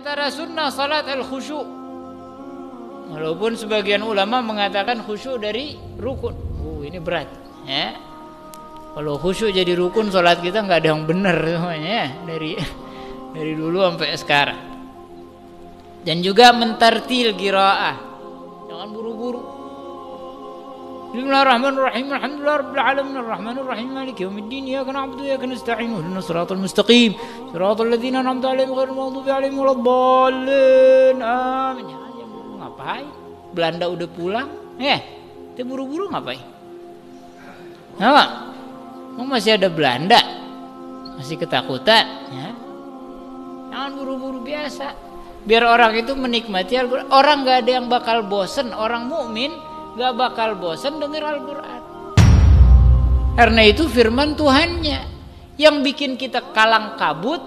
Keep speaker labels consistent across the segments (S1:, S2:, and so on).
S1: antara sunnah salat al khusyuk. Walaupun sebagian ulama mengatakan khusyuk dari rukun. Uh, ini berat. Ya. Kalau khusyuk jadi rukun salat kita nggak ada yang benar semuanya ya. dari dari dulu sampai sekarang. Dan juga mentartil qiraah. Jangan buru-buru. Bismillahirrahmanirrahim. Alhamdulillahirabbil alamin arrahmanir rahim maliki yaumiddin iyyaka na'budu wa iyyaka nasta'in ihdinas siratal mustaqim siratal ladzina an'amta 'alaihim ghairil maghdubi 'alaihim waladdallin. Amin. Jangan jangan buru ngapain? Belanda udah pulang, ya. Kita buru-buru ngapain? Apa? Mau masih ada Belanda? Masih ketakutan, ya. Jangan buru-buru biasa. Biar orang itu menikmati Al-Quran. Orang gak ada yang bakal bosen. Orang mukmin gak bakal bosen dengar Al-Quran. Karena itu firman Tuhannya yang bikin kita kalang kabut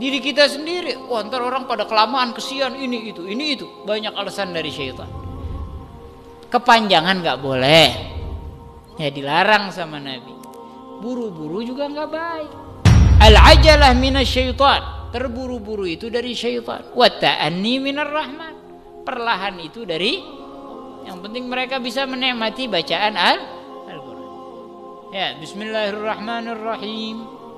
S1: diri kita sendiri. Wah, ntar orang pada kelamaan kesian ini itu, ini itu. Banyak alasan dari syaitan. Kepanjangan gak boleh. Ya dilarang sama Nabi. Buru-buru juga gak baik. Al-ajalah minasyaitan. Terburu-buru itu dari syaitan. Wa ta'anni minar rahman. Perlahan itu dari yang penting mereka bisa menikmati bacaan Al-Qur'an. Ya, bismillahirrahmanirrahim.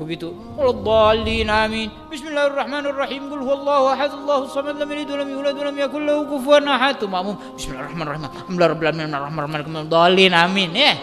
S1: وبتوب ولا الضالين آمين. بسم الله الرحمن الرحيم. قل هو الله أحد الله الصمد لم يلد ولم يولد ولم يكن له كفوا أحد. ثم بسم الله الرحمن الرحيم. الحمد رب العالمين. الرحمن الرحيم. الضالين آمين. إيه؟